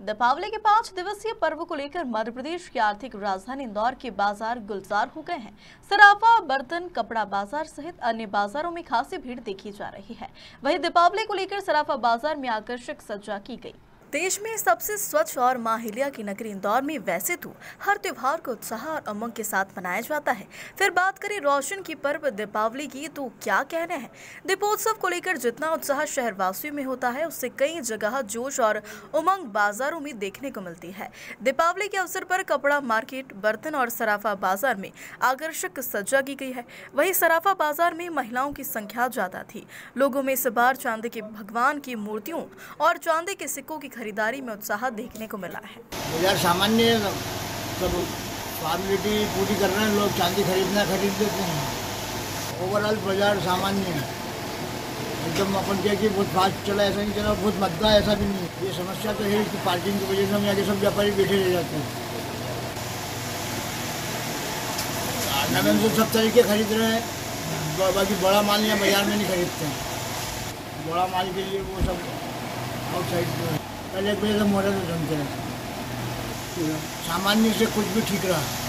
दीपावली के पाँच दिवसीय पर्व को लेकर मध्य प्रदेश की आर्थिक राजधानी इंदौर के बाज़ार गुलजार हो गए हैं। सराफा, बर्तन, कपड़ा बाज़ार सहित अन्य बाजारों में खासी भीड़ देखी जा रही है। वहीं दीपावली को लेकर सराफा बाज़ार में आकर्षक सज्जा की गई। देश में सबसे स्वच्छ और माहिलिया की नगरी इंदौर में वैसे तो हर त्योहार को उत्साह और उमंग के साथ मनाया जाता है। फिर बात करें रोशन की पर्व दीपावली की तो क्या कहने हैं? दीपोत्सव को लेकर जितना उत्साह शहरवासियों में होता है, उससे कई जगह जोश और उमंग बाजारों में देखने को मिलती है। दीपावली के अवसर पर कपड़ा मार्केट, बर्तन और सराफा बाज़ार में आकर्षक सज्जा की गई है। वही सराफा बाज़ार में महिलाओं की संख्या ज़्यादा थी। लोगों में इस बार चांदी के भगवान की मूर्तियों और चांदी के सिक्कों की खरीदारी में उत्साह देखने को मिला है। बाज़ार सामान्य है सब फॉर्मेलिटी पूरी कर रहे हैं लोग, चांदी खरीदना खरीद लेते हैं ओवरऑल बाज़ार सामान्य है। एकदम अपन क्या कि बहुत फास्ट चला, ऐसा नहीं चला, बहुत मद्दा ऐसा भी नहीं ये समस्या तो है कि पार्किंग की वजह से हम आगे सब व्यापारी बैठे रह जाते हैं। नगन से सब तरीके खरीद रहे हैं बाकी बड़ा माल यहाँ बाज़ार में नहीं खरीदते। हैं बड़ा माल के लिए वो सब आउटसाइड है। पहले तो मॉडल ढंग हैं सामान्य से कुछ भी ठीक रहा